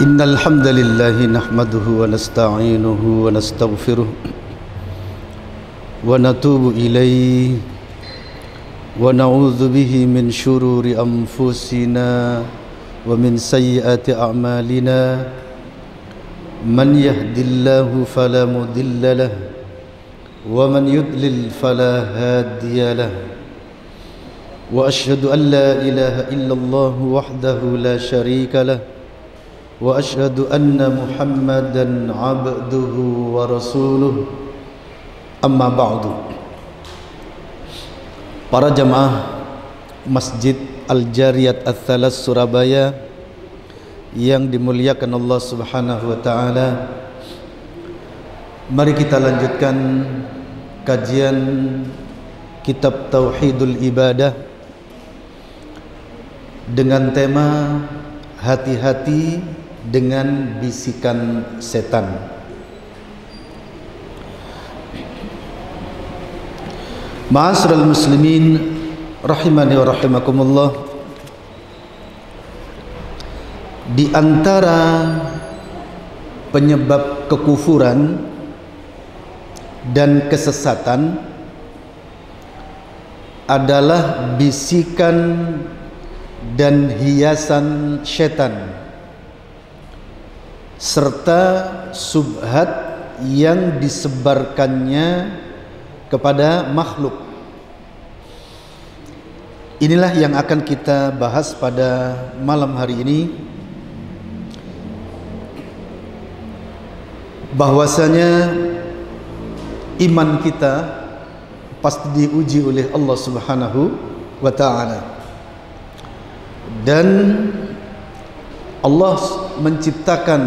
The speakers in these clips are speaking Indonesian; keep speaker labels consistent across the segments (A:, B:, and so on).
A: إن الحمد لله نحمده ونستعينه ونستغفره ونتوب إليه ونعوذ به من شرور أنفسنا ومن سيئات أعمالنا. من يهد الله فلا مضل له ومن يضلل فلا هادي له. وأشهد أن لا إله إلا الله وحده لا شريك له. وأشهد أن محمدا عبده ورسوله أما بعد Para jamaah Masjid Al-Jariyat Al-Thalas Surabaya yang dimuliakan Allah Subhanahu wa taala. Mari kita lanjutkan kajian kitab Tauhidul Ibadah dengan tema hati-hati dengan bisikan setan. Ma'asyiral muslimin rahimani wa rahimakumullah. Di antara penyebab kekufuran dan kesesatan adalah bisikan dan hiasan setan serta subhat yang disebarkannya kepada makhluk. Inilah yang akan kita bahas pada malam hari ini. Bahwasanya iman kita pasti diuji oleh Allah Subhanahu wa taala. Dan Allah menciptakan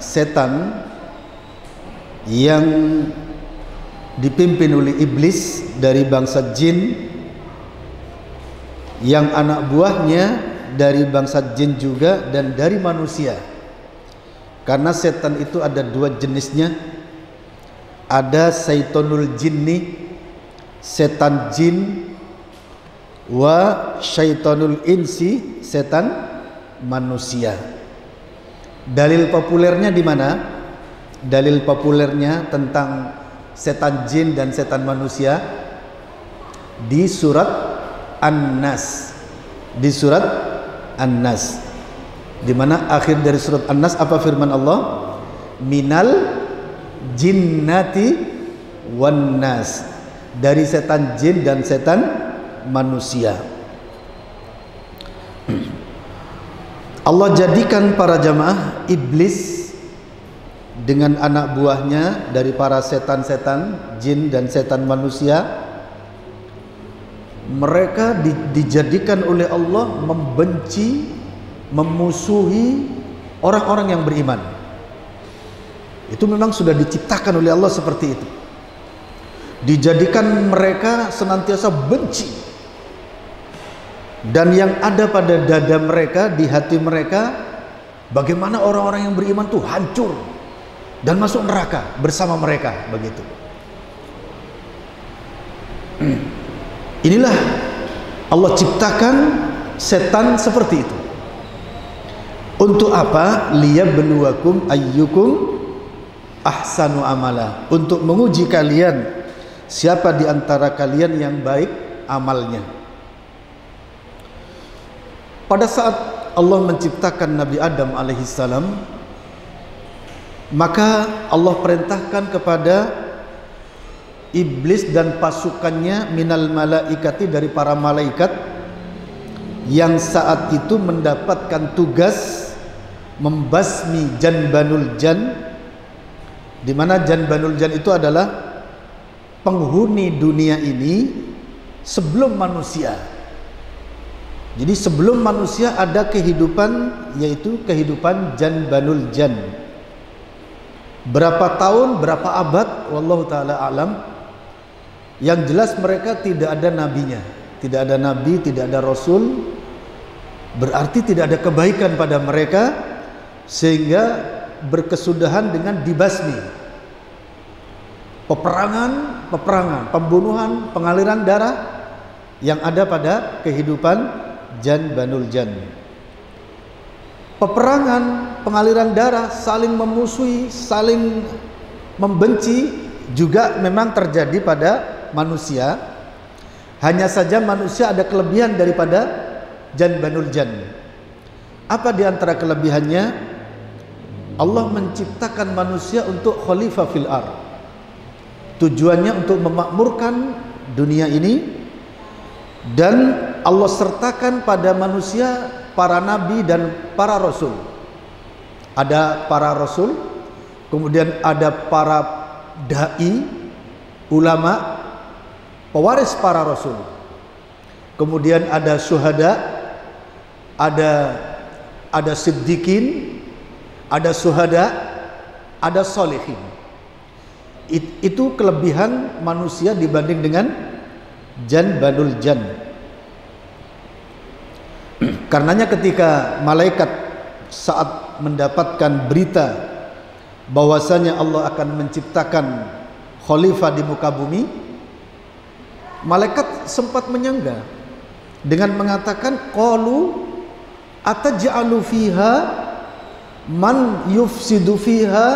A: setan yang dipimpin oleh iblis dari bangsa jin yang anak buahnya dari bangsa jin juga dan dari manusia. Karena setan itu ada dua jenisnya. Ada syaitonul jinni setan jin wa syaitonul insi setan manusia dalil populernya di mana? Dalil populernya tentang setan jin dan setan manusia di surat An-Nas. Di surat An-Nas. Di mana akhir dari surat An-Nas apa firman Allah? Minal jinnati wan nas dari setan jin dan setan manusia Allah jadikan para jamaah iblis dengan anak buahnya dari para setan-setan jin dan setan manusia. Mereka di, dijadikan oleh Allah membenci memusuhi orang-orang yang beriman. Itu memang sudah diciptakan oleh Allah seperti itu. Dijadikan mereka senantiasa benci dan yang ada pada dada mereka di hati mereka bagaimana orang-orang yang beriman tuh hancur dan masuk neraka bersama mereka begitu. Inilah Allah ciptakan setan seperti itu. Untuk apa? Liyabluwakum ayyukum ahsanu amala. Untuk menguji kalian siapa di antara kalian yang baik amalnya. Pada saat Allah menciptakan Nabi Adam alaihissalam maka Allah perintahkan kepada iblis dan pasukannya minal malaikati dari para malaikat yang saat itu mendapatkan tugas membasmi janbanul jan di mana janbanul jan itu adalah penghuni dunia ini sebelum manusia. Jadi sebelum manusia ada kehidupan yaitu kehidupan jan banul jan. Berapa tahun, berapa abad, wallahu taala alam. Yang jelas mereka tidak ada nabinya, tidak ada nabi, tidak ada rasul. Berarti tidak ada kebaikan pada mereka sehingga berkesudahan dengan dibasmi. Peperangan, peperangan, pembunuhan, pengaliran darah yang ada pada kehidupan Jan Banul Jan. Peperangan, pengaliran darah, saling memusuhi, saling membenci juga memang terjadi pada manusia. Hanya saja manusia ada kelebihan daripada Jan Banul Jan. Apa di antara kelebihannya? Allah menciptakan manusia untuk khalifah fil ar. Tujuannya untuk memakmurkan dunia ini dan Allah sertakan pada manusia para nabi dan para rasul. Ada para rasul, kemudian ada para dai, ulama, pewaris para rasul. Kemudian ada syuhada, ada ada siddiqin, ada syuhada, ada solehin. Itu kelebihan manusia dibanding dengan jan banul jan karenanya ketika malaikat saat mendapatkan berita bahwasanya Allah akan menciptakan khalifah di muka bumi malaikat sempat menyangga dengan mengatakan qalu ataj'alu fiha man yufsidu fiha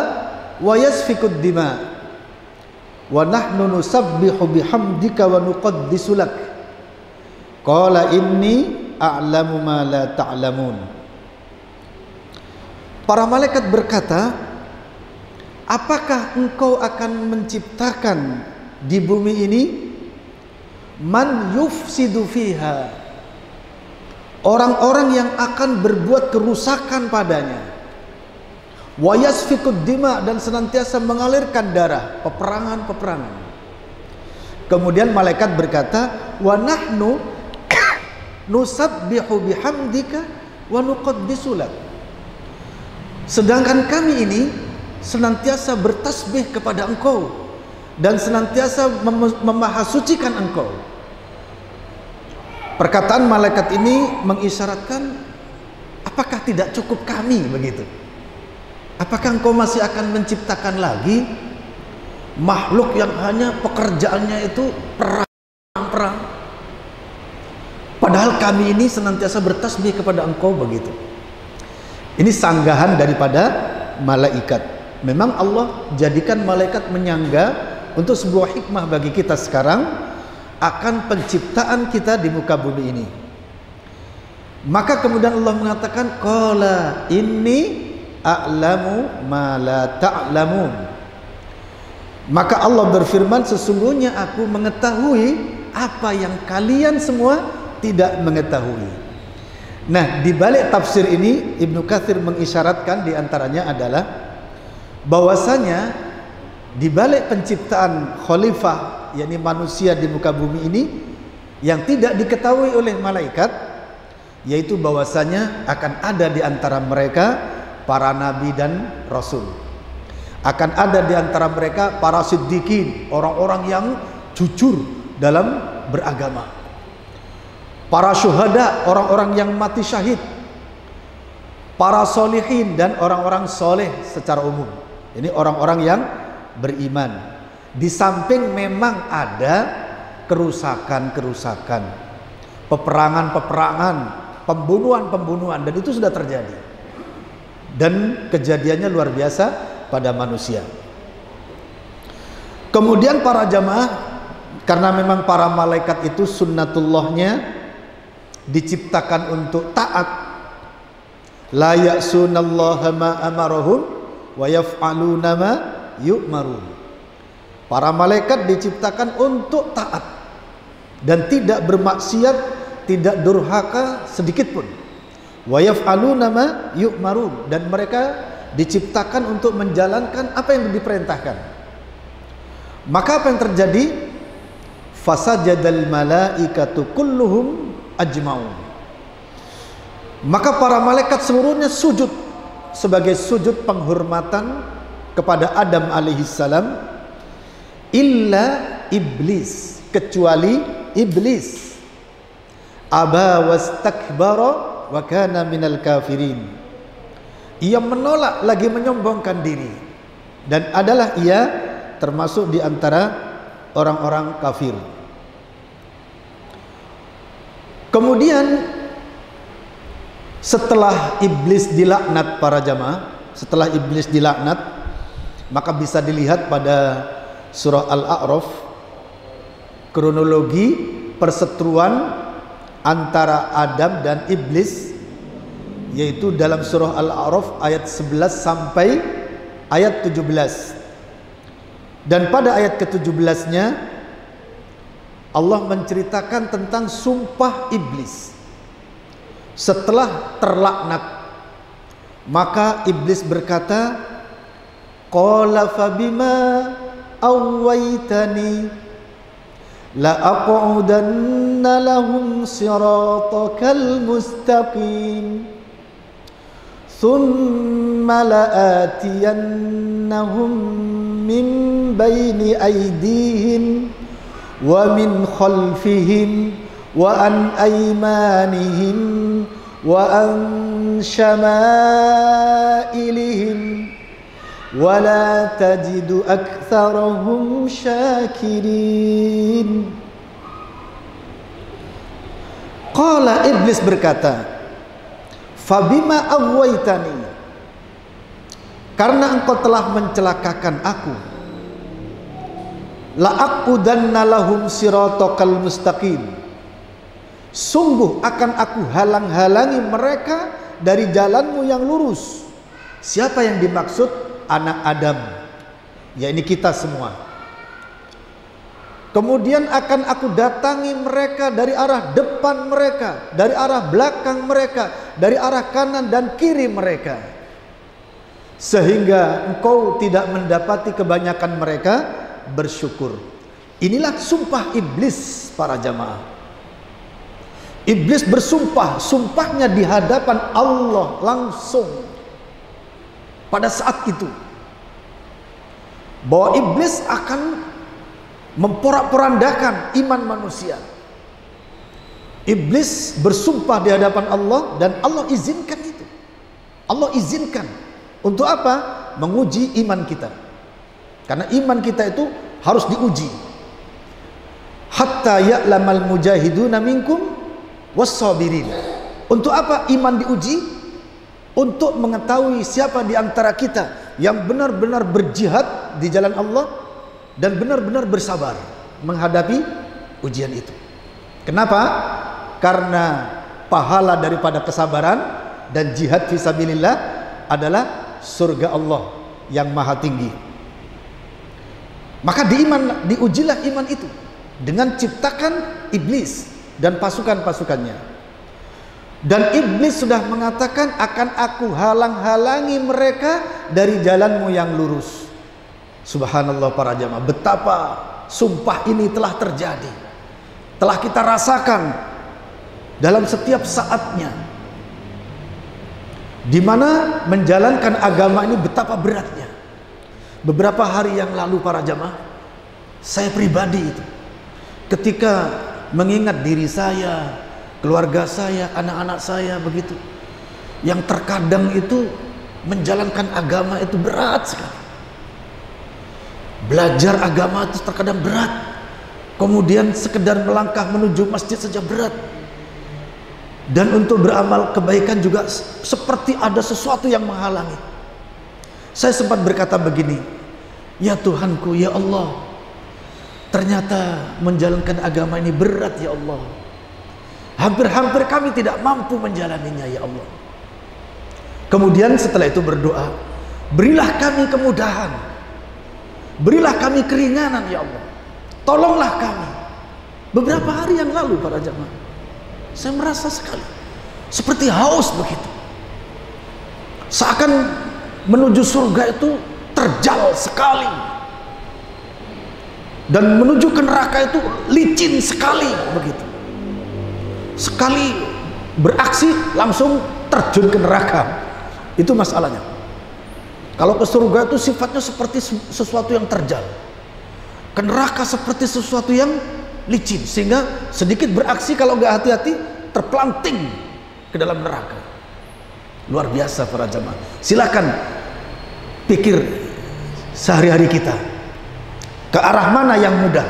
A: wa yasfikud dima' wa nahnu nusabbihu bihamdika wa nuqaddisu lak. Qala inni a'lamu ma la ta'lamun. Para malaikat berkata apakah engkau akan menciptakan di bumi ini? Man yufsidu fiha. Orang-orang yang akan berbuat kerusakan padanya. Wayasfikud dima dan senantiasa mengalirkan darah peperangan-peperangan. Kemudian malaikat berkata wa nahnu nusabbihu bihamdika wa nuqaddisu lak. Sedangkan kami ini senantiasa bertasbih kepada engkau dan senantiasa mem memahasucikan engkau. Perkataan malaikat ini mengisyaratkan apakah tidak cukup kami? begitu. Apakah engkau masih akan menciptakan lagi makhluk yang hanya pekerjaannya itu perang-perang? Padahal kami ini senantiasa bertasbih kepada engkau begitu. Ini sanggahan daripada malaikat. Memang Allah jadikan malaikat menyangga untuk sebuah hikmah bagi kita sekarang akan penciptaan kita di muka bumi ini. Maka kemudian Allah mengatakan, "Qala ini a'lamu ma la ta'lamun maka Allah berfirman sesungguhnya aku mengetahui apa yang kalian semua tidak mengetahui nah di balik tafsir ini Ibnu Katsir mengisyaratkan di antaranya adalah bahwasanya di balik penciptaan khalifah yakni manusia di muka bumi ini yang tidak diketahui oleh malaikat yaitu bahwasanya akan ada di antara mereka para nabi dan rasul. Akan ada di antara mereka para siddiqin, orang-orang yang jujur dalam beragama. Para syuhada, orang-orang yang mati syahid. Para solihin dan orang-orang soleh secara umum. Ini orang-orang yang beriman. Di samping memang ada kerusakan-kerusakan, peperangan-peperangan, pembunuhan-pembunuhan dan itu sudah terjadi dan kejadiannya luar biasa pada manusia. Kemudian para jamaah karena memang para malaikat itu sunnatullahnya diciptakan untuk taat. La ya'sunallaha ma amarahum wa yaf'aluna ma yu'marun. Para malaikat diciptakan untuk taat dan tidak bermaksiat, tidak durhaka sedikit pun wa yaf'aluna ma yu'marun dan mereka diciptakan untuk menjalankan apa yang diperintahkan. Maka apa yang terjadi? Fasajadal malaikatu kulluhum ajmaun. Maka para malaikat seluruhnya sujud sebagai sujud penghormatan kepada Adam alaihissalam illa iblis kecuali iblis. Aba wastakbara wa kana minal kafirin. Ia menolak lagi menyombongkan diri. Dan adalah ia termasuk di antara orang-orang kafir kemudian setelah iblis dilaknat para jamaah setelah iblis dilaknat maka bisa dilihat pada surah Al-A'raf kronologi perseteruan antara Adam dan iblis yaitu dalam surah Al-A'raf ayat 11 sampai ayat 17. Dan pada ayat ke-17-nya Allah menceritakan tentang sumpah iblis. Setelah terlaknat maka iblis berkata qala fabima awaitani لأقعدن لهم صراطك المستقيم ثم لآتينهم من بين أيديهم ومن خلفهم وعن أيمانهم وعن شمائلهم ولا تجد أكثرهم شاكرين Qala iblis berkata Fabima awwaitani Karena engkau telah mencelakakan aku La aqudanna lahum siratokal mustaqim. Sungguh akan aku halang-halangi mereka dari jalanmu yang lurus. Siapa yang dimaksud? anak Adam. Ya ini kita semua. Kemudian akan aku datangi mereka dari arah depan mereka dari arah belakang mereka dari arah kanan dan kiri mereka. Sehingga engkau tidak mendapati kebanyakan mereka bersyukur inilah sumpah iblis para jamaah Iblis bersumpah, sumpahnya di hadapan Allah langsung pada saat itu bahwa iblis akan memporak-porandakan iman manusia. Iblis bersumpah di hadapan Allah dan Allah izinkan itu. Allah izinkan untuk apa? Menguji iman kita. Karena iman kita itu harus diuji. Hatta ya'lamal mujahiduna minkum was-sabirin. Untuk apa iman diuji? untuk mengetahui siapa di antara kita yang benar-benar berjihad di jalan Allah dan benar-benar bersabar menghadapi ujian itu. Kenapa? Karena pahala daripada kesabaran dan jihad fisabilillah adalah surga Allah yang maha tinggi. Maka diiman diujilah iman itu dengan ciptakan iblis dan pasukan-pasukannya. Dan iblis sudah mengatakan akan aku halang-halangi mereka dari jalanmu yang lurus. Subhanallah para jamaah, betapa sumpah ini telah terjadi. Telah kita rasakan dalam setiap saatnya. Di mana menjalankan agama ini betapa beratnya. Beberapa hari yang lalu para jamaah, saya pribadi itu ketika mengingat diri saya, keluarga saya, anak-anak saya begitu. Yang terkadang itu menjalankan agama itu berat sekali. Belajar agama itu terkadang berat. Kemudian sekedar melangkah menuju masjid saja berat. Dan untuk beramal kebaikan juga seperti ada sesuatu yang menghalangi. Saya sempat berkata begini, Ya Tuhanku, ya Allah, ternyata menjalankan agama ini berat ya Allah. Hampir-hampir kami tidak mampu menjalaninya ya Allah. Kemudian setelah itu berdoa, berilah kami kemudahan. Berilah kami keringanan ya Allah. Tolonglah kami. Beberapa hari yang lalu para jemaah, saya merasa sekali seperti haus begitu. Seakan menuju surga itu terjal sekali. dan menuju ke neraka itu licin sekali begitu. Sekali beraksi langsung terjun ke neraka. Itu masalahnya. Kalau ke surga itu sifatnya seperti sesuatu yang terjal. Ke neraka seperti sesuatu yang licin sehingga sedikit beraksi kalau nggak hati-hati terpelanting ke dalam neraka. Luar biasa para jamaah. Silakan pikir sehari-hari kita ke arah mana yang mudah?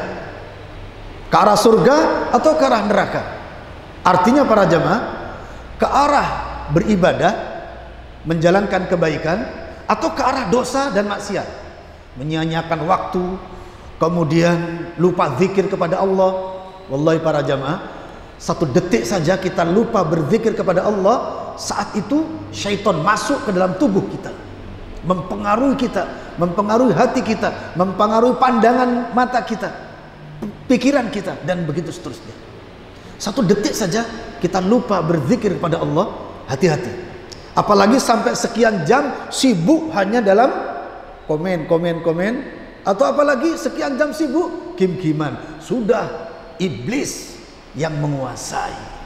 A: Ke arah surga atau ke arah neraka? Artinya para jamaah, ke arah beribadah, menjalankan kebaikan atau ke arah dosa dan maksiat. Menyanyiakan waktu, kemudian lupa zikir kepada Allah. Wallahi para jamaah, satu detik saja kita lupa berzikir kepada Allah, saat itu syaitan masuk ke dalam tubuh kita mempengaruhi kita, mempengaruhi hati kita, mempengaruhi pandangan mata kita, pikiran kita dan begitu seterusnya. Satu detik saja kita lupa berzikir kepada Allah, hati-hati. Apalagi sampai sekian jam sibuk hanya dalam komen, komen, komen atau apalagi sekian jam sibuk kim-kiman. Sudah iblis yang menguasai.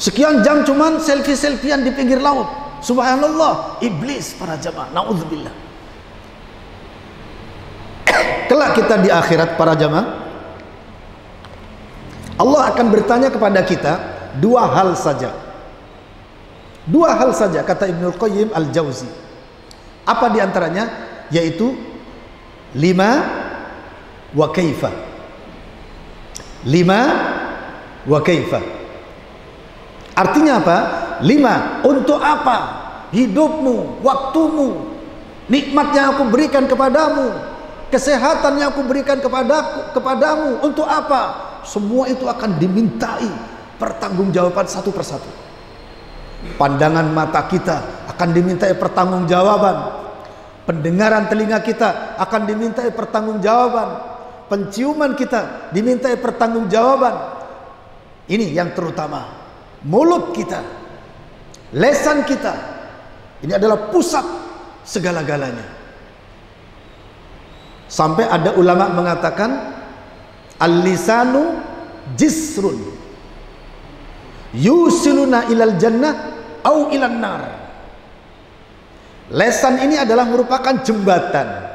A: Sekian jam cuman selfie-selfiean di pinggir laut Subhanallah, iblis para jamaah. Nauzubillah. Kelak kita di akhirat para jamaah, Allah akan bertanya kepada kita dua hal saja. Dua hal saja kata Ibnu Qayyim Al-Jauzi. Apa di antaranya? Yaitu lima wa kaifa. Lima wa kaifa. Artinya apa? Lima, untuk apa hidupmu, waktumu, nikmat yang aku berikan kepadamu, kesehatan yang aku berikan kepada kepadamu, untuk apa? Semua itu akan dimintai pertanggungjawaban satu persatu. Pandangan mata kita akan dimintai pertanggungjawaban. Pendengaran telinga kita akan dimintai pertanggungjawaban. Penciuman kita dimintai pertanggungjawaban. Ini yang terutama. Mulut kita lesan kita ini adalah pusat segala-galanya. Sampai ada ulama mengatakan al-lisanu jisrun yusiluna ilal jannah au ilan nar. Lesan ini adalah merupakan jembatan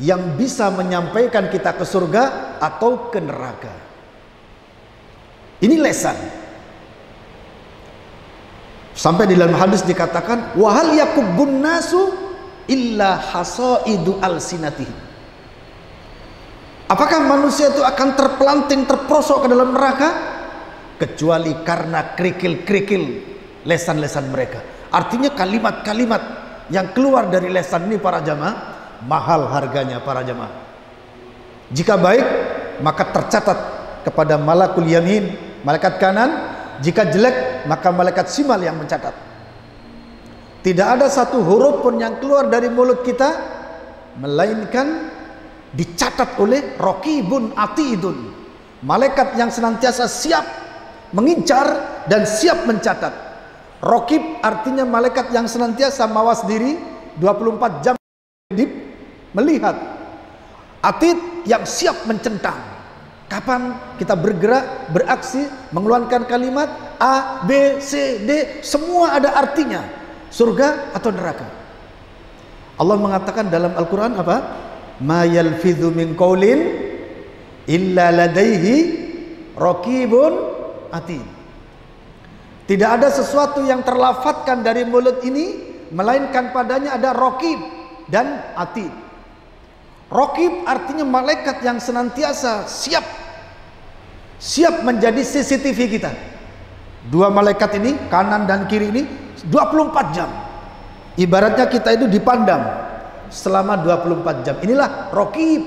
A: yang bisa menyampaikan kita ke surga atau ke neraka. Ini lesan Sampai di dalam hadis dikatakan wahal yakubun nasu illa hasaidu alsinatihim. Apakah manusia itu akan terpelanting terprosok ke dalam neraka kecuali karena kerikil-kerikil lesan-lesan mereka. Artinya kalimat-kalimat yang keluar dari lesan ini para jamaah mahal harganya para jamaah. Jika baik maka tercatat kepada malakul yamin, malaikat kanan jika jelek, maka malaikat simal yang mencatat. Tidak ada satu huruf pun yang keluar dari mulut kita melainkan dicatat oleh Rokibun Atidun. Malaikat yang senantiasa siap mengincar dan siap mencatat. Rokib artinya malaikat yang senantiasa mawas diri 24 jam melihat. Atid yang siap mencentang. Kapan kita bergerak, beraksi, mengeluarkan kalimat A, B, C, D, semua ada artinya. Surga atau neraka. Allah mengatakan dalam Al-Quran apa? Ma yalfidhu min qawlin illa ladaihi rokibun atid. Tidak ada sesuatu yang terlafatkan dari mulut ini melainkan padanya ada rokib dan atid. Rokib artinya malaikat yang senantiasa siap siap menjadi CCTV kita. Dua malaikat ini kanan dan kiri ini 24 jam. Ibaratnya kita itu dipandang selama 24 jam. Inilah rokib.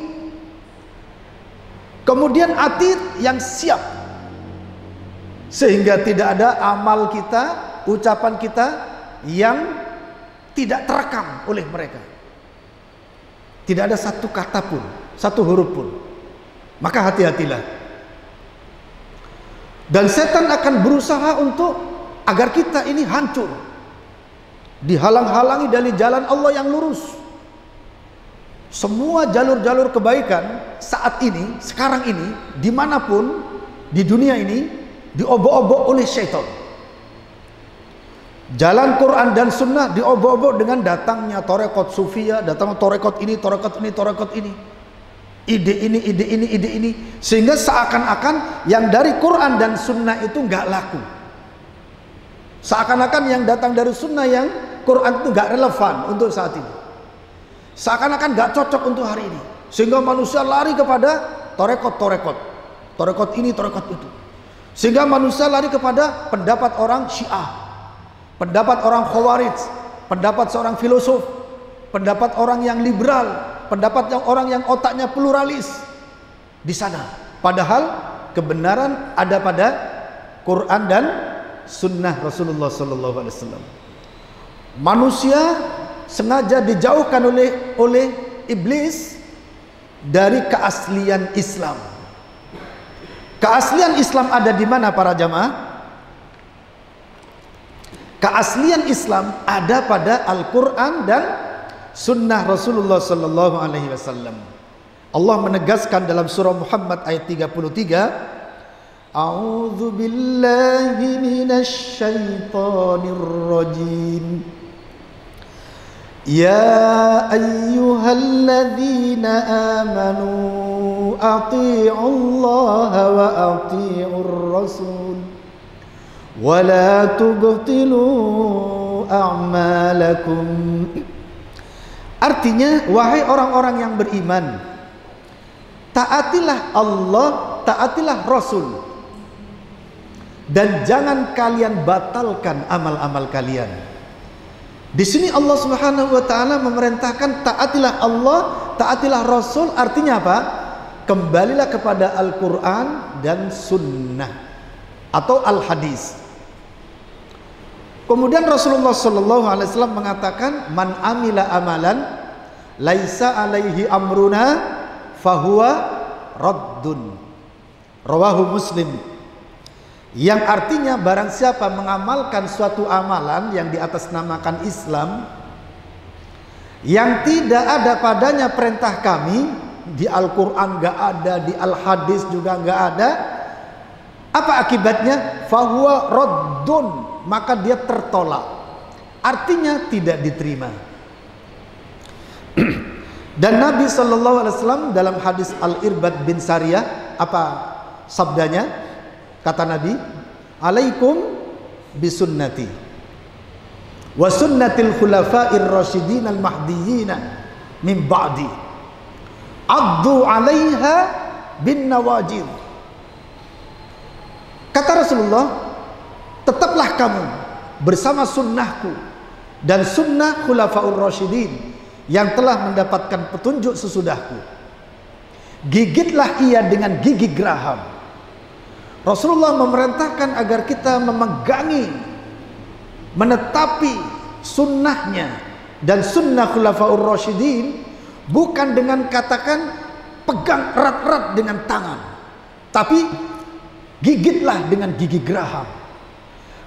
A: Kemudian atid yang siap. Sehingga tidak ada amal kita, ucapan kita yang tidak terekam oleh mereka. Tidak ada satu kata pun, satu huruf pun. Maka hati-hatilah. Dan setan akan berusaha untuk agar kita ini hancur. Dihalang-halangi dari jalan Allah yang lurus. semua jalur-jalur kebaikan saat ini, sekarang ini, di mana pun di dunia ini diobok-obok oleh syaitan. Jalan Quran dan Sunnah diobok-obok dengan datangnya torekot sufia, datang torekot ini, torekot ini, torekot ini. Ide ini, ide ini, ide ini. Sehingga seakan-akan yang dari Quran dan Sunnah itu nggak laku. Seakan-akan yang datang dari Sunnah yang Quran itu nggak relevan untuk saat ini. Seakan-akan gak cocok untuk hari ini. Sehingga manusia lari kepada torekot-torekot. Torekot ini, torekot itu. Sehingga manusia lari kepada pendapat orang syiah. Pendapat orang khawarij. Pendapat seorang filosof. Pendapat orang yang liberal. Pendapat yang orang yang otaknya pluralis. Di sana. Padahal kebenaran ada pada Quran dan sunnah Rasulullah Sallallahu Alaihi Wasallam. Manusia sengaja dijauhkan oleh oleh iblis dari keaslian Islam. Keaslian Islam ada di mana para jamaah? Keaslian Islam ada pada Al-Quran dan Sunnah Rasulullah Sallallahu Alaihi Wasallam. Allah menegaskan dalam surah Muhammad ayat 33, A'udzu billahi minasy syaithanir rajim. يا أيها الذين آمنوا أطيعوا الله وأطيعوا الرسول ولا تبطلوا أعمالكم Artinya, wahai orang-orang yang beriman, taatilah Allah, taatilah Rasul. Dan jangan kalian batalkan amal-amal kalian. Di sini Allah Subhanahu wa taala memerintahkan taatilah Allah, taatilah Rasul, artinya apa? Kembalilah kepada Al-Qur'an dan sunnah atau al-hadis. Kemudian Rasulullah Shallallahu alaihi wasallam mengatakan, "Man amila amalan laisa alaihi amruna fahuwa raddun." Rawahu Muslim yang artinya barang siapa mengamalkan suatu amalan yang di atas namakan Islam yang tidak ada padanya perintah kami di Al-Quran gak ada, di Al-Hadis juga gak ada apa akibatnya? fahuwa raddun maka dia tertolak artinya tidak diterima dan Nabi Shallallahu Alaihi Wasallam dalam hadis Al Irbad bin Sariyah apa sabdanya Kata Nabi, "Alaikum bisunnati wa sunnatil khulafa'ir rasyidin al mahdiyyin min ba'di. Addu 'alaiha bin nawajid." Kata Rasulullah, "Tetaplah kamu bersama sunnahku dan sunnah khulafaur rasyidin yang telah mendapatkan petunjuk sesudahku. Gigitlah ia dengan gigi geraham." Rasulullah memerintahkan agar kita memegangi, menetapi sunnahnya dan sunnah khulafaur rasyidin bukan dengan katakan pegang erat-erat dengan tangan, tapi gigitlah dengan gigi geraham.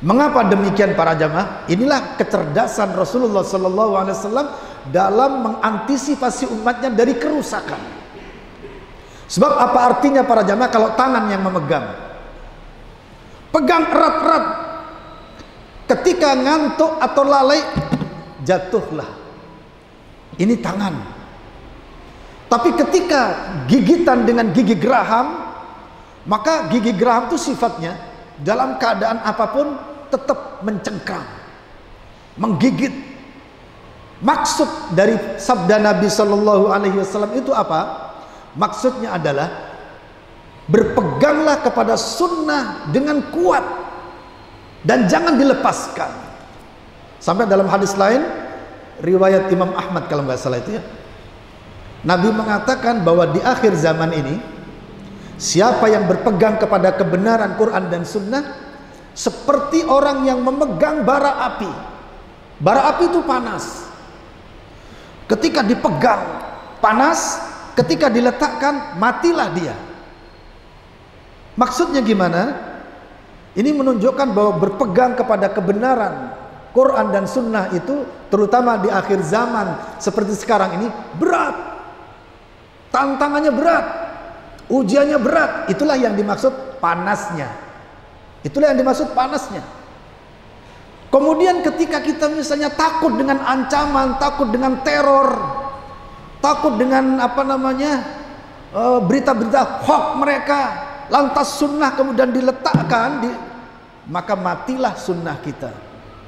A: Mengapa demikian para jamaah? Inilah kecerdasan Rasulullah Wasallam dalam mengantisipasi umatnya dari kerusakan. Sebab apa artinya para jamaah kalau tangan yang memegang? Pegang erat-erat. Ketika ngantuk atau lalai, jatuhlah. Ini tangan. Tapi ketika gigitan dengan gigi geraham, maka gigi geraham itu sifatnya dalam keadaan apa pun tetap mencengkram, menggigit. Maksud dari sabda Nabi Shallallahu Alaihi Wasallam itu apa? Maksudnya adalah Berpeganglah kepada sunnah dengan kuat dan jangan dilepaskan. Sampai dalam hadis lain riwayat Imam Ahmad kalau nggak salah itu ya. Nabi mengatakan bahwa di akhir zaman ini siapa yang berpegang kepada kebenaran Quran dan sunnah seperti orang yang memegang bara api. Bara api itu panas. Ketika dipegang panas, ketika diletakkan matilah dia. Maksudnya gimana? Ini menunjukkan bahwa berpegang kepada kebenaran Quran dan Sunnah itu terutama di akhir zaman seperti sekarang ini berat. tantangannya berat, ujiannya berat. Itulah yang dimaksud panasnya. Itulah yang dimaksud panasnya. Kemudian ketika kita misalnya takut dengan ancaman, takut dengan teror, takut dengan apa namanya eh, berita-berita hoax mereka, lantas sunnah kemudian diletakkan, di, maka matilah sunnah kita.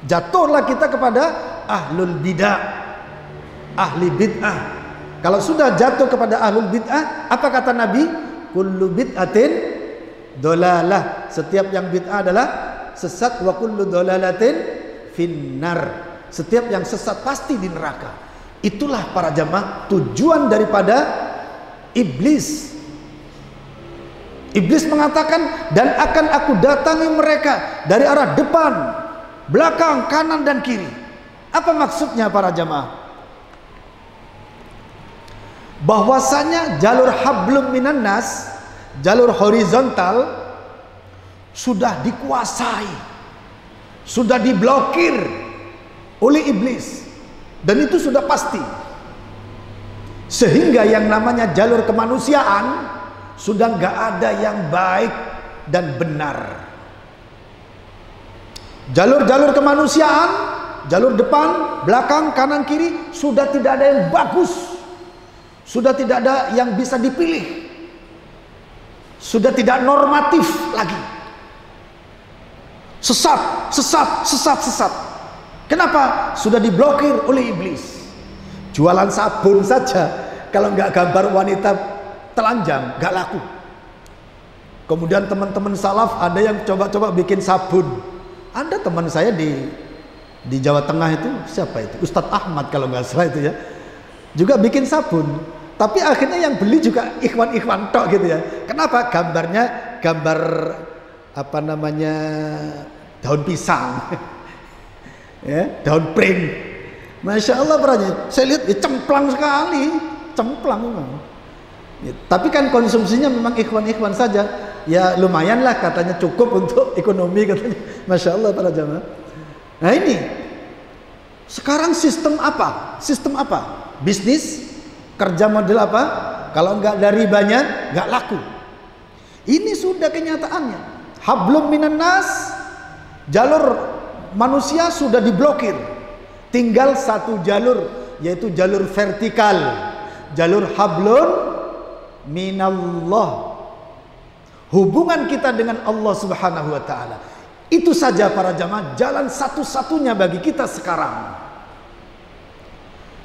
A: Jatuhlah kita kepada ahlul bidah, ahli bid'ah. Kalau sudah jatuh kepada ahlul bid'ah, apa kata Nabi? Kullu bid'atin dolalah. Setiap yang bid'ah adalah sesat wa kullu dolalatin finnar. Setiap yang sesat pasti di neraka. Itulah para jamaah tujuan daripada iblis. Iblis mengatakan dan akan aku datangi mereka dari arah depan, belakang, kanan dan kiri. Apa maksudnya para jamaah? Bahwasanya jalur hablum minan nas, jalur horizontal sudah dikuasai, sudah diblokir oleh iblis. Dan itu sudah pasti. Sehingga yang namanya jalur kemanusiaan sudah nggak ada yang baik dan benar. Jalur-jalur kemanusiaan, jalur depan, belakang, kanan, kiri sudah tidak ada yang bagus. Sudah tidak ada yang bisa dipilih. Sudah tidak normatif lagi. Sesat, sesat, sesat, sesat. Kenapa? Sudah diblokir oleh iblis. Jualan sabun saja kalau nggak gambar wanita telanjang nggak laku. Kemudian teman-teman salaf ada yang coba-coba bikin sabun. Ada teman saya di di Jawa Tengah itu siapa itu? Ustadz Ahmad kalau nggak salah itu ya. Juga bikin sabun. Tapi akhirnya yang beli juga ikhwan-ikhwan tok gitu ya. Kenapa? Gambarnya gambar apa namanya daun pisang. ya, daun pring. Masya Allah perannya. Saya lihat ya, cemplang sekali, cemplang memang. Ya, tapi kan konsumsinya memang ikhwan-ikhwan saja. Ya lumayan lah katanya cukup untuk ekonomi katanya. Masya Allah para jamaah. Nah ini sekarang sistem apa? Sistem apa? Bisnis Kerja model apa? Kalau nggak dari banyak, nggak laku. Ini sudah kenyataannya. Hablum minan nas, jalur manusia sudah diblokir. Tinggal satu jalur, yaitu jalur vertikal. Jalur hablun minallah. Hubungan kita dengan Allah Subhanahu wa taala. Itu saja para jamaah jalan satu-satunya bagi kita sekarang.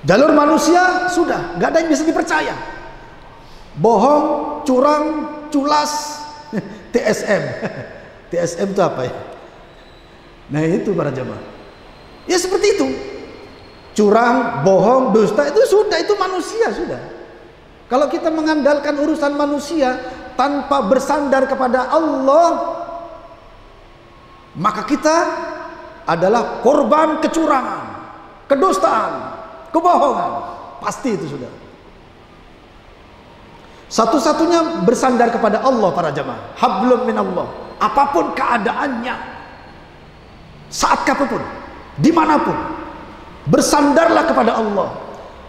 A: Jalur manusia sudah, nggak ada yang bisa dipercaya. Bohong, curang, culas, TSM. TSM itu apa ya? Nah itu para jamaah. Ya seperti itu. Curang, bohong, dusta itu sudah itu manusia sudah. Kalau kita mengandalkan urusan manusia tanpa bersandar kepada Allah, maka kita adalah korban kecurangan, kedustaan, Kebohongan. Pasti itu sudah. Satu-satunya bersandar kepada Allah para jamaah. Hablum min Allah. Apa pun keadaannya. Saat kapan pun. Di mana pun. Bersandarlah kepada Allah.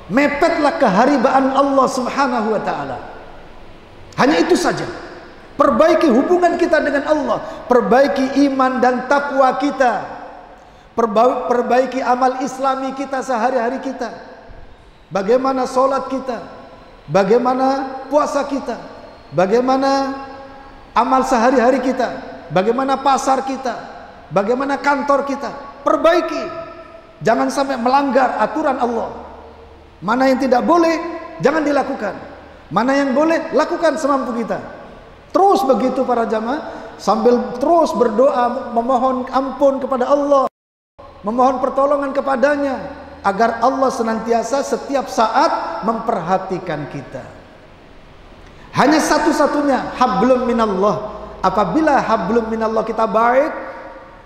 A: Mepetlah keharibaan Allah subhanahu wa ta'ala. Hanya itu saja. Perbaiki hubungan kita dengan Allah. Perbaiki iman dan takwa kita perbaiki amal islami kita sehari-hari kita. Bagaimana sholat kita. Bagaimana puasa kita. Bagaimana amal sehari-hari kita. Bagaimana pasar kita. Bagaimana kantor kita. Perbaiki. Jangan sampai melanggar aturan Allah. Mana yang tidak boleh jangan dilakukan. Mana yang boleh lakukan semampu kita. Terus begitu para jamaah sambil terus berdoa memohon ampun kepada Allah memohon pertolongan kepadanya agar Allah senantiasa setiap saat memperhatikan kita. Hanya satu-satunya hablum minallah. Apabila hablum minallah kita baik,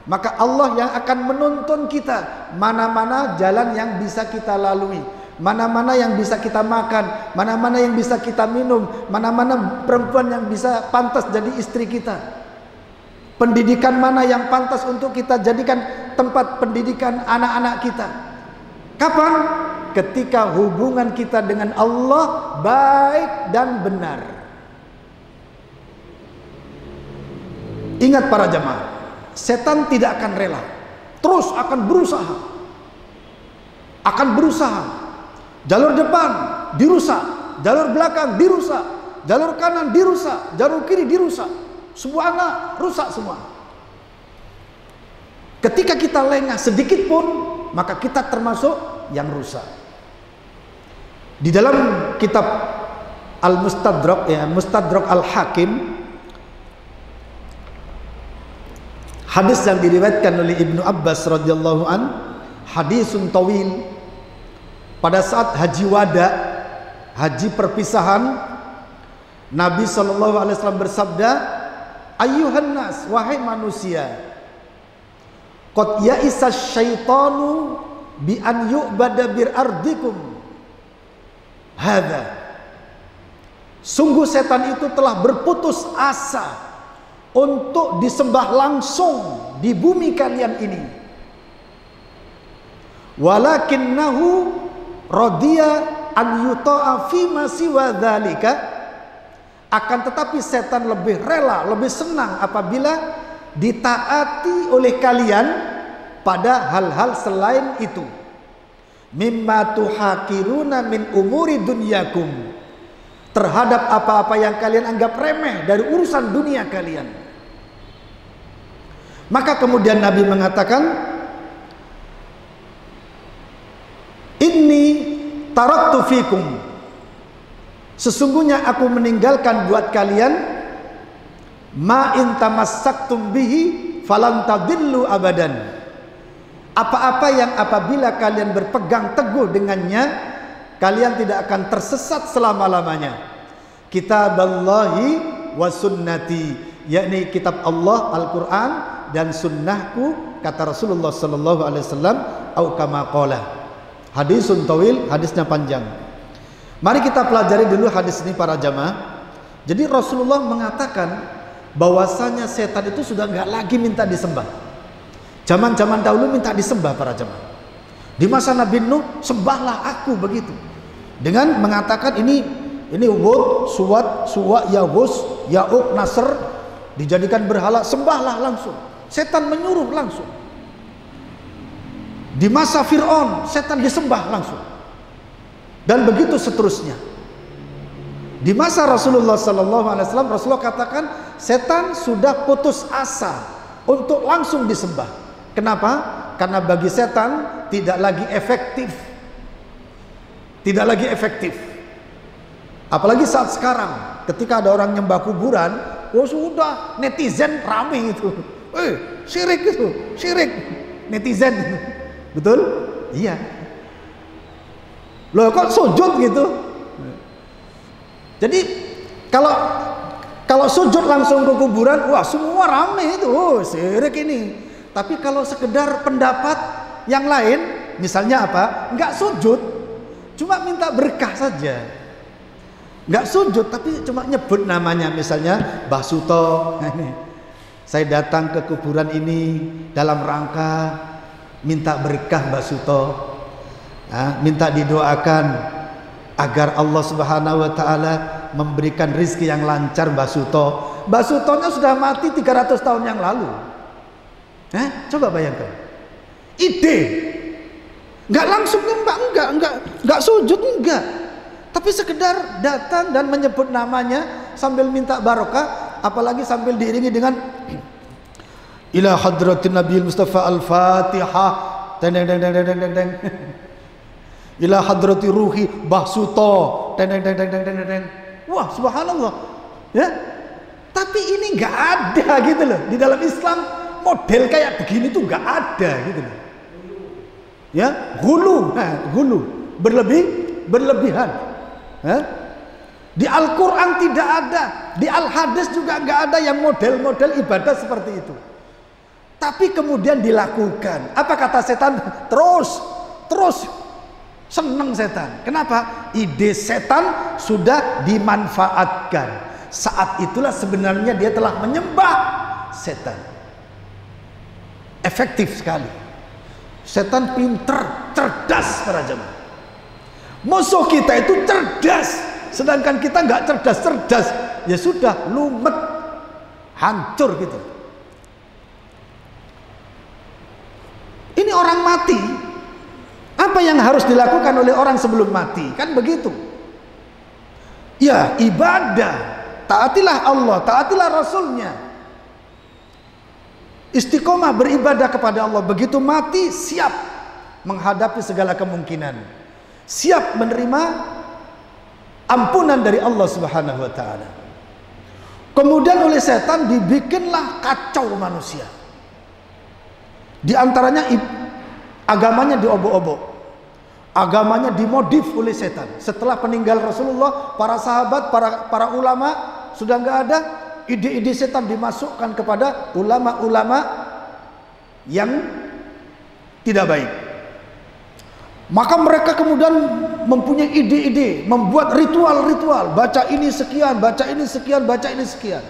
A: maka Allah yang akan menuntun kita mana-mana jalan yang bisa kita lalui. Mana-mana yang bisa kita makan, mana-mana yang bisa kita minum, mana-mana perempuan yang bisa pantas jadi istri kita. Pendidikan mana yang pantas untuk kita jadikan tempat pendidikan anak-anak kita. Kapan? ketika hubungan kita dengan Allah baik dan benar. Ingat para jemaah, setan tidak akan rela. Terus akan berusaha. Akan berusaha. Jalur depan dirusak, jalur belakang dirusak, jalur kanan dirusak, jalur kiri dirusak. Semua anak rusak semua. Ketika kita lengah sedikit pun, maka kita termasuk yang rusak. Di dalam kitab Al-Mustadrak ya, Mustadrak Al-Hakim hadis yang diriwayatkan oleh Ibnu Abbas radhiyallahu an, hadisun tawil pada saat haji wada, haji perpisahan Nabi sallallahu alaihi wasallam bersabda, "Ayyuhan nas, wahai manusia, qad ya'isa syaitanu bi an yu'bada bir ardikum. Hadza. Sungguh setan itu telah berputus asa untuk disembah langsung di bumi kalian ini. Walakinnahu radiya an yuta'a fi ma siwa dzalika akan tetapi setan lebih rela lebih senang apabila ditaati oleh kalian pada hal-hal selain itu. Mimma tuhakiruna min umuri dunyakum. Terhadap apa-apa yang kalian anggap remeh dari urusan dunia kalian. Maka kemudian Nabi mengatakan ini taraktu fikum sesungguhnya aku meninggalkan buat kalian ma in tamassaktum bihi falan tadillu abadan. Apa-apa yang apabila kalian berpegang teguh dengannya kalian tidak akan tersesat selama-lamanya. Kitab Allahi wa sunnati yakni kitab Allah Al-Qur'an dan sunnahku kata Rasulullah sallallahu alaihi wasallam au kama qala. Hadisun tawil hadisnya panjang mari kita pelajari dulu hadis ini para jamaah jadi Rasulullah mengatakan bahwasanya setan itu sudah nggak lagi minta disembah Zaman-zaman dahulu minta disembah para jemaah. Di masa Nabi Nuh, sembahlah aku begitu. Dengan mengatakan ini ini Wud, Suwat, Suwa, Yahus, Ya'uk, Nasr dijadikan berhala, sembahlah langsung. Setan menyuruh langsung. Di masa Fir'aun, setan disembah langsung. Dan begitu seterusnya. Di masa Rasulullah Sallallahu Alaihi Wasallam, Rasulullah katakan setan sudah putus asa untuk langsung disembah. Kenapa? Karena bagi setan tidak lagi efektif. Tidak lagi efektif. Apalagi saat sekarang, ketika ada orang nyembah kuburan, oh sudah netizen rame itu. Eh, syirik itu, syirik. Netizen. Betul? Iya. Loh kok sujud gitu? Jadi kalau kalau sujud langsung ke kuburan, wah semua rame itu, oh syirik ini. Tapi kalau sekedar pendapat yang lain, misalnya apa? Enggak sujud, cuma minta berkah saja. Enggak sujud, tapi cuma nyebut namanya, misalnya Mbah Suto. Saya datang ke kuburan ini dalam rangka minta berkah Mbah Suto. Minta didoakan agar Allah Subhanahu wa taala memberikan rizki yang lancar Mbah Suto. Mbah Sutonya sudah mati 300 tahun yang lalu. Eh, coba bayangkan. Ide. Enggak langsung nyembah, enggak, enggak, enggak sujud, enggak. Tapi sekedar datang dan menyebut namanya sambil minta barokah, apalagi sambil diiringi dengan ila hadratin Nabi Mustafa Al-Fatihah. Deng deng deng deng deng deng. Ila hadrati ruhi Bahsuto. Deng deng deng deng deng deng. Wah, subhanallah. Ya. Tapi ini enggak ada gitu loh di dalam Islam model kayak begini tuh nggak ada gitu loh. Ya, gulu, nah, gulu, berlebih, berlebihan. Ya? Di Al-Quran tidak ada, di Al-Hadis juga nggak ada yang model-model ibadah seperti itu. Tapi kemudian dilakukan. Apa kata setan? Terus, terus seneng setan. Kenapa? Ide setan sudah dimanfaatkan. Saat itulah sebenarnya dia telah menyembah setan efektif sekali. Setan pinter, cerdas para jemaah. Musuh kita itu cerdas, sedangkan kita nggak cerdas-cerdas. Ya sudah, lumet, hancur gitu. Ini orang mati. Apa yang harus dilakukan oleh orang sebelum mati? Kan begitu. Ya, ibadah. Taatilah Allah, taatilah Rasulnya. Istiqomah beribadah kepada Allah. Begitu mati, siap menghadapi segala kemungkinan. Siap menerima ampunan dari Allah Subhanahu wa taala. Kemudian oleh setan dibikinlah kacau manusia. Di antaranya agamanya diobok-obok. Agamanya dimodif oleh setan. Setelah peninggal Rasulullah, para sahabat, para para ulama sudah nggak ada, ide-ide setan dimasukkan kepada ulama-ulama yang tidak baik. Maka mereka kemudian mempunyai ide-ide, membuat ritual-ritual, baca ini sekian, baca ini sekian, baca ini sekian.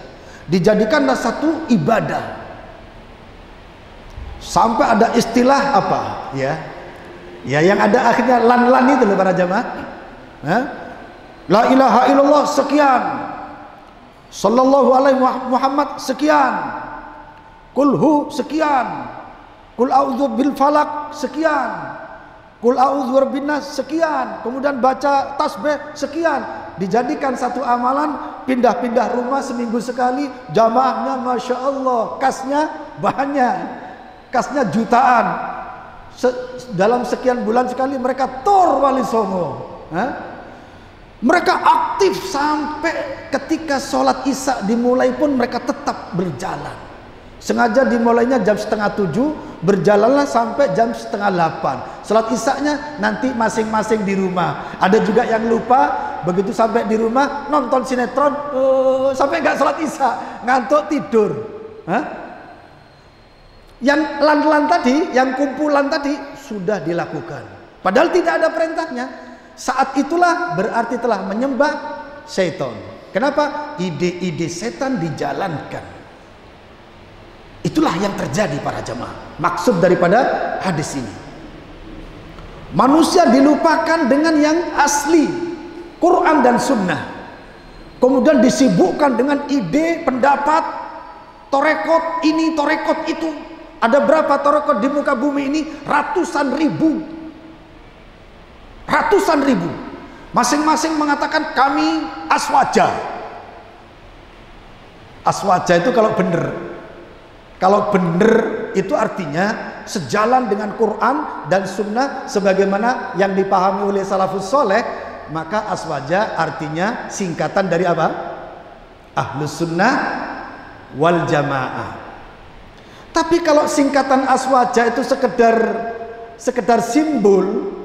A: Dijadikanlah satu ibadah. Sampai ada istilah apa? Ya. Ya yang ada akhirnya lan-lan itu loh para jamaah. Hah? La ilaha illallah sekian. Sallallahu alaihi Muhammad sekian. Kulhu sekian. Kul a'udzu bil falak sekian. Kul a'udzu birabbinas sekian. Kemudian baca tasbih sekian. Dijadikan satu amalan pindah-pindah rumah seminggu sekali. Jamaahnya Masya Allah. Kasnya banyak kasnya jutaan Se dalam sekian bulan sekali mereka tor wali songo mereka aktif sampai ketika sholat isya dimulai pun mereka tetap berjalan. Sengaja dimulainya jam setengah tujuh berjalanlah sampai jam setengah delapan sholat isya nanti masing-masing di rumah. Ada juga yang lupa begitu sampai di rumah nonton sinetron uh, sampai nggak sholat isya ngantuk tidur Hah? Yang lan-lan tadi, yang kumpulan tadi sudah dilakukan. Padahal tidak ada perintahnya. Saat itulah berarti telah menyembah setan. Kenapa? Ide-ide setan dijalankan. Itulah yang terjadi para jemaah. Maksud daripada hadis ini. Manusia dilupakan dengan yang asli. Quran dan sunnah. Kemudian disibukkan dengan ide, pendapat, torekot ini, torekot itu ada berapa torokot di muka bumi ini? Ratusan ribu. Ratusan ribu. Masing-masing mengatakan kami aswaja. Aswaja itu kalau benar. Kalau benar itu artinya sejalan dengan Quran dan Sunnah sebagaimana yang dipahami oleh salafus soleh maka aswaja artinya singkatan dari apa? Ahlus sunnah wal jamaah tapi kalau singkatan aswaja itu sekedar sekedar simbol,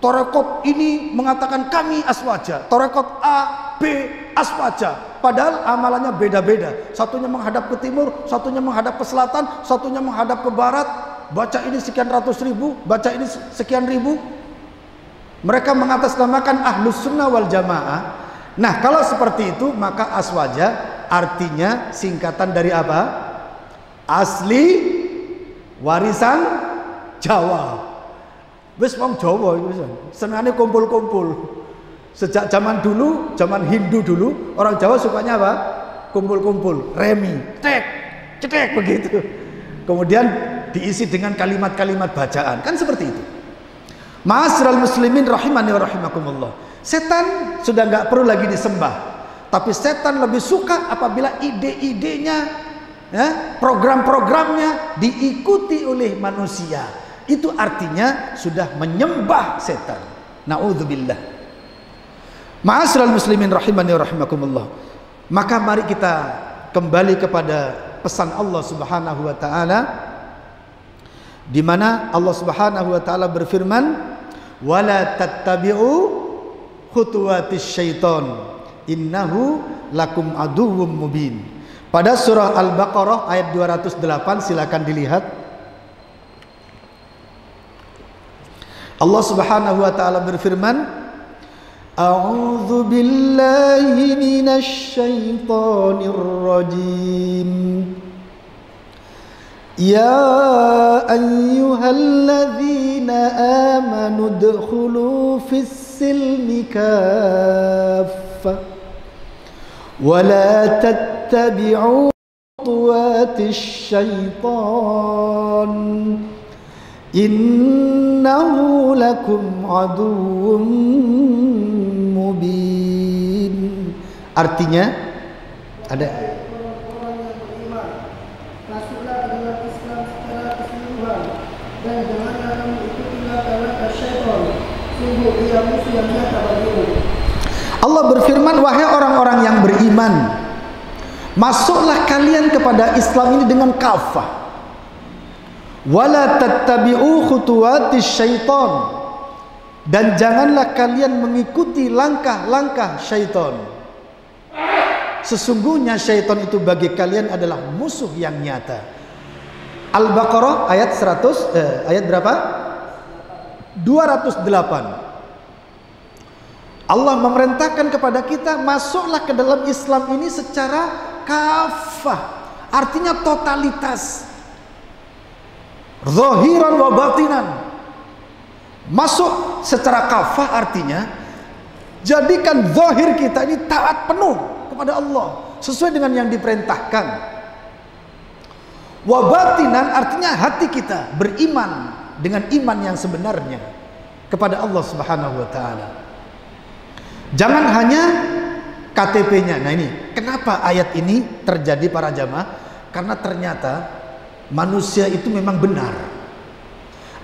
A: Torekot ini mengatakan kami aswaja, Torekot A, B aswaja. Padahal amalannya beda-beda. Satunya menghadap ke timur, satunya menghadap ke selatan, satunya menghadap ke barat. Baca ini sekian ratus ribu, baca ini sekian ribu. Mereka mengatasnamakan ahlus sunnah wal jamaah. Nah kalau seperti itu maka aswaja artinya singkatan dari apa? Asli warisan Jawa. Wis wong Jawa iku senengane kumpul-kumpul. Sejak zaman dulu, zaman Hindu dulu, orang Jawa sukanya apa? Kumpul-kumpul, remi, tek, cetek begitu. Kemudian diisi dengan kalimat-kalimat bacaan. Kan seperti itu. Ma'asyiral muslimin rahimani wa rahimakumullah. Setan sudah nggak perlu lagi disembah. Tapi setan lebih suka apabila ide-idenya ya, program-programnya diikuti oleh manusia. Itu artinya sudah menyembah setan. Nauzubillah. Ma'asyiral muslimin rahimani rahimakumullah. Maka mari kita kembali kepada pesan Allah Subhanahu wa taala di mana Allah Subhanahu wa taala berfirman, "Wala tattabi'u khutuwatis syaiton. Innahu lakum aduwwum mubin." Pada surah Al-Baqarah ayat 208 silakan dilihat. Allah Subhanahu wa taala berfirman, A'udzu billahi minasy syaithanir rajim. Ya ayyuhalladzina amanu dkhulu fis السلم كافة ولا تتبعوا خطوات الشيطان إنه لكم عدو mubin artinya ada
B: dan janganlah mengikutilah karena syaitan sungguh ia musuh yang nyata bagimu
A: Allah berfirman wahai orang-orang yang beriman masuklah kalian kepada Islam ini dengan kafah. Wala tattabi'u khutuwatis syaitan. Dan janganlah kalian mengikuti langkah-langkah syaitan. Sesungguhnya syaitan itu bagi kalian adalah musuh yang nyata. Al-Baqarah ayat 100 eh, ayat berapa? 208 Allah memerintahkan kepada kita masuklah ke dalam Islam ini secara kafah. Artinya totalitas. Zahiran wa batinan. Masuk secara kafah artinya jadikan zahir kita ini taat penuh kepada Allah sesuai dengan yang diperintahkan. Wa batinan artinya hati kita beriman dengan iman yang sebenarnya kepada Allah Subhanahu wa taala jangan hanya KTP-nya nah ini. Kenapa ayat ini terjadi para jamaah? Karena ternyata manusia itu memang benar.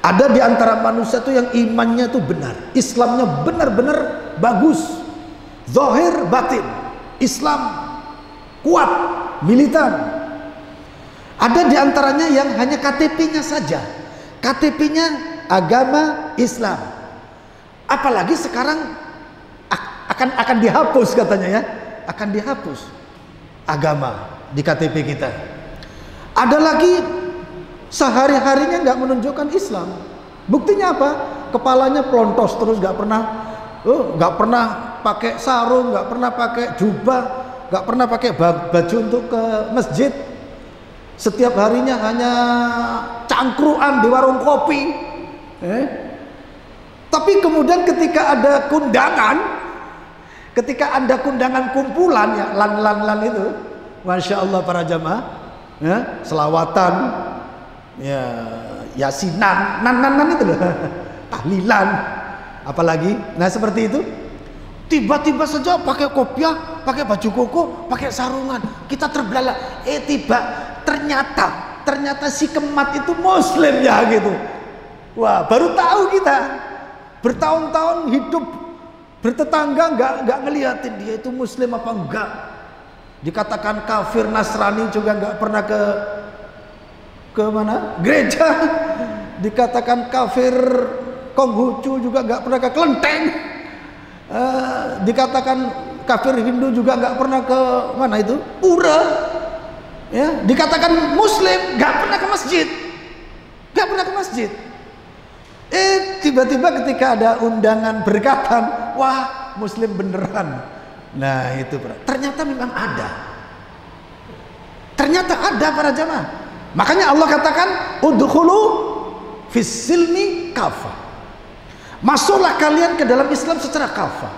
A: Ada di antara manusia itu yang imannya itu benar, Islamnya benar-benar bagus, zahir batin, Islam kuat, militan. Ada di antaranya yang hanya KTP-nya saja, KTP-nya agama Islam. Apalagi sekarang akan akan dihapus katanya ya, akan dihapus agama di KTP kita. Ada lagi sehari-harinya nggak menunjukkan Islam. Buktinya apa? Kepalanya pelontos terus nggak pernah, oh, nggak pernah pakai sarung, nggak pernah pakai jubah, nggak pernah pakai baju untuk ke masjid. Setiap harinya hanya cangkruan di warung kopi. Eh? Tapi kemudian ketika ada kundangan, ketika ada kundangan kumpulan ya lan lan lan itu, masya Allah para jamaah, ya, selawatan, ya yasinan, nan nan nan itu loh, tahlilan, apalagi, nah seperti itu, tiba-tiba saja pakai kopiah, pakai baju koko, pakai sarungan, kita terbelalak, eh tiba, ternyata, ternyata si kemat itu muslim ya gitu, wah baru tahu kita, bertahun-tahun hidup bertetangga nggak nggak ngeliatin dia itu muslim apa enggak dikatakan kafir Nasrani juga nggak pernah ke ke mana? Gereja. Dikatakan kafir Konghucu juga nggak pernah ke kelenteng. Uh, dikatakan kafir Hindu juga nggak pernah ke mana itu? Pura ya dikatakan Muslim nggak pernah ke masjid. Nggak pernah ke masjid. Eh tiba-tiba ketika ada undangan berkatan wah Muslim beneran Nah itu ternyata memang ada. Ternyata ada para jamaah. Makanya Allah katakan udkhulu fisilmi kafa. Masuklah kalian ke dalam Islam secara kafa.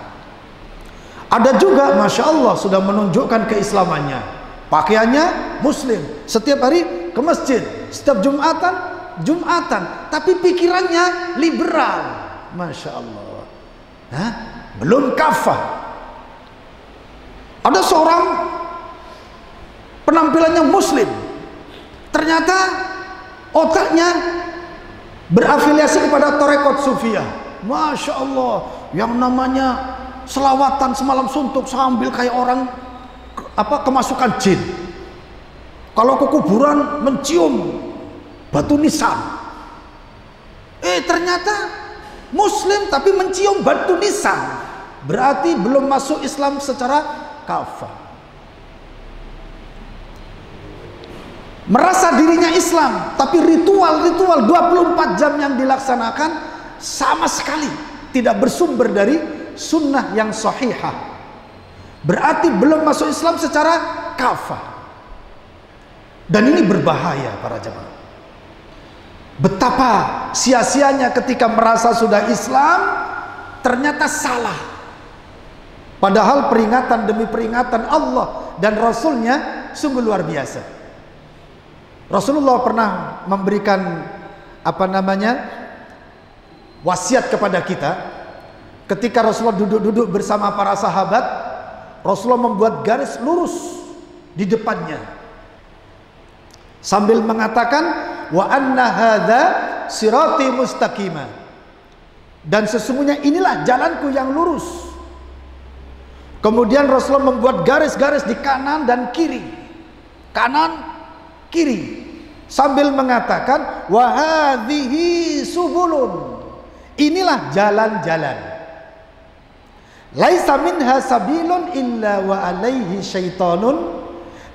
A: Ada juga Masya Allah sudah menunjukkan keislamannya. Pakaiannya muslim. Setiap hari ke masjid. Setiap Jumatan, Jumatan. Tapi pikirannya liberal. Masya Allah. Hah? Belum kafah. Ada seorang penampilannya muslim. Ternyata otaknya berafiliasi kepada Torekot Sufia. Masya Allah, yang namanya selawatan semalam suntuk sambil kayak orang apa kemasukan jin. Kalau ke kuburan mencium batu nisan. Eh ternyata muslim tapi mencium batu nisan. Berarti belum masuk Islam secara kafah. Merasa dirinya Islam, tapi ritual-ritual 24 jam yang dilaksanakan sama sekali tidak bersumber dari sunnah yang sahihah. Berarti belum masuk Islam secara kafah. Dan ini berbahaya para jemaah. Betapa sia-sianya ketika merasa sudah Islam ternyata salah. Padahal peringatan demi peringatan Allah dan Rasulnya sungguh luar biasa. Rasulullah pernah memberikan apa namanya wasiat kepada kita. Ketika Rasulullah duduk-duduk bersama para sahabat Rasulullah membuat garis lurus di depannya. Sambil mengatakan wa anna hadza sirati mustaqima. Dan sesungguhnya inilah jalanku yang lurus kemudian Rasulullah membuat garis-garis di kanan dan kiri. Kanan kiri. Sambil mengatakan wa hadhihi subulun. Inilah jalan-jalan. Laisa minha sabilun illa wa alaihi syaitanun.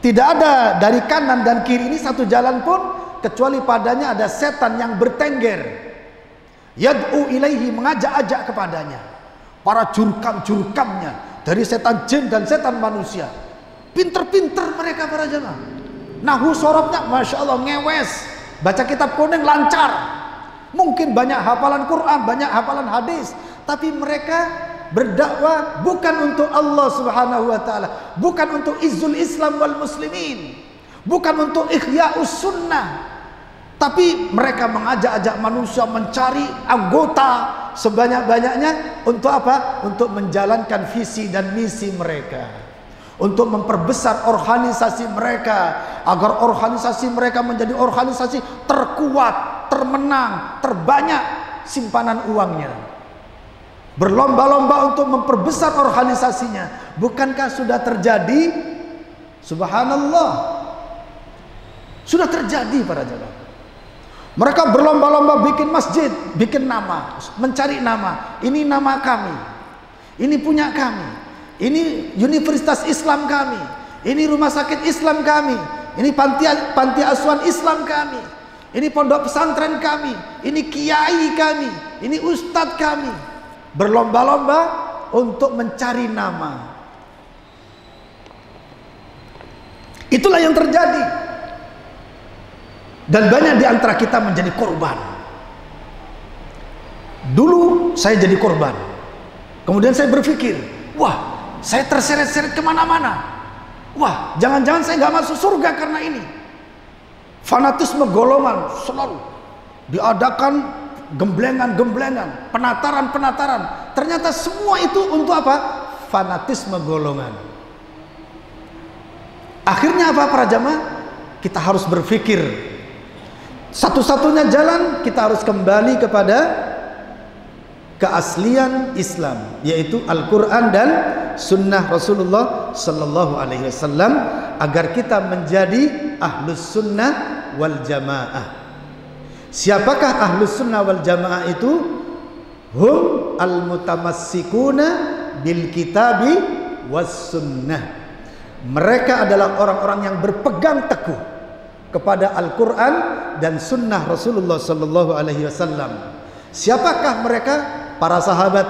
A: Tidak ada dari kanan dan kiri ini satu jalan pun kecuali padanya ada setan yang bertengger. Yad'u ilaihi mengajak-ajak kepadanya. Para jurkam-jurkamnya dari setan jin dan setan manusia. Pinter-pinter mereka para jemaah. Nahu sorobnya Masya Allah ngewes. Baca kitab kuning lancar. Mungkin banyak hafalan Quran, banyak hafalan hadis. Tapi mereka berdakwah bukan untuk Allah Subhanahu wa taala, bukan untuk izul Islam wal muslimin, bukan untuk ihya'us sunnah. Tapi mereka mengajak-ajak manusia mencari anggota sebanyak-banyaknya untuk apa? Untuk menjalankan visi dan misi mereka. Untuk memperbesar organisasi mereka agar organisasi mereka menjadi organisasi terkuat, termenang, terbanyak simpanan uangnya berlomba-lomba untuk memperbesar organisasinya. Bukankah sudah terjadi? Subhanallah. Sudah terjadi para jemaah. Mereka berlomba-lomba bikin masjid, bikin nama, mencari nama. Ini nama kami. Ini punya kami. Ini universitas Islam kami. Ini rumah sakit Islam kami. Ini panti panti asuhan Islam kami. Ini pondok pesantren kami. Ini kiai kami. Ini ustadz kami berlomba-lomba untuk mencari nama. Itulah yang terjadi. Dan banyak di antara kita menjadi korban. Dulu saya jadi korban. Kemudian saya berpikir, wah saya terseret-seret ke mana-mana. Wah jangan-jangan saya nggak masuk surga karena ini. Fanatisme golongan selalu diadakan gemblengan-gemblengan, penataran-penataran. Ternyata semua itu untuk apa? Fanatisme golongan. Akhirnya apa para jamaah? Kita harus berpikir satu-satunya jalan kita harus kembali kepada keaslian Islam yaitu Al-Qur'an dan sunnah Rasulullah sallallahu alaihi wasallam agar kita menjadi ahlus sunnah wal jamaah. Siapakah ahlus sunnah wal jamaah itu? Hum al mutamassikuna bil kitabi was sunnah. Mereka adalah orang-orang yang berpegang teguh kepada Al-Quran dan sunnah Rasulullah sallallahu alaihi wasallam. Siapakah mereka? Para sahabat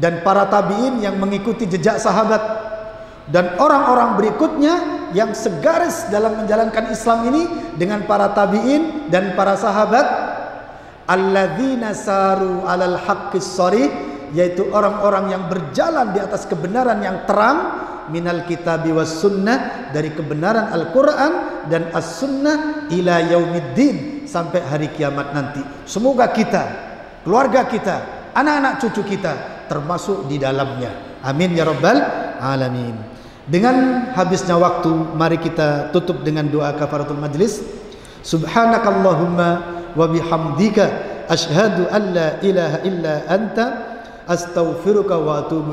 A: dan para tabi'in yang mengikuti jejak sahabat dan orang-orang berikutnya yang segaris dalam menjalankan Islam ini dengan para tabi'in dan para sahabat alladzina saru alal haqqis yaitu orang-orang yang berjalan di atas kebenaran yang terang minal kitabi was sunnah dari kebenaran Al-Qur'an dan as-sunnah ila yaumiddin sampai hari kiamat nanti. Semoga kita keluarga kita anak-anak cucu kita termasuk di dalamnya. Amin ya rabbal alamin. Dengan habisnya waktu, mari kita tutup dengan doa kafaratul majlis. Subhanakallahumma wa bihamdika asyhadu an la ilaha illa anta astaghfiruka wa atubu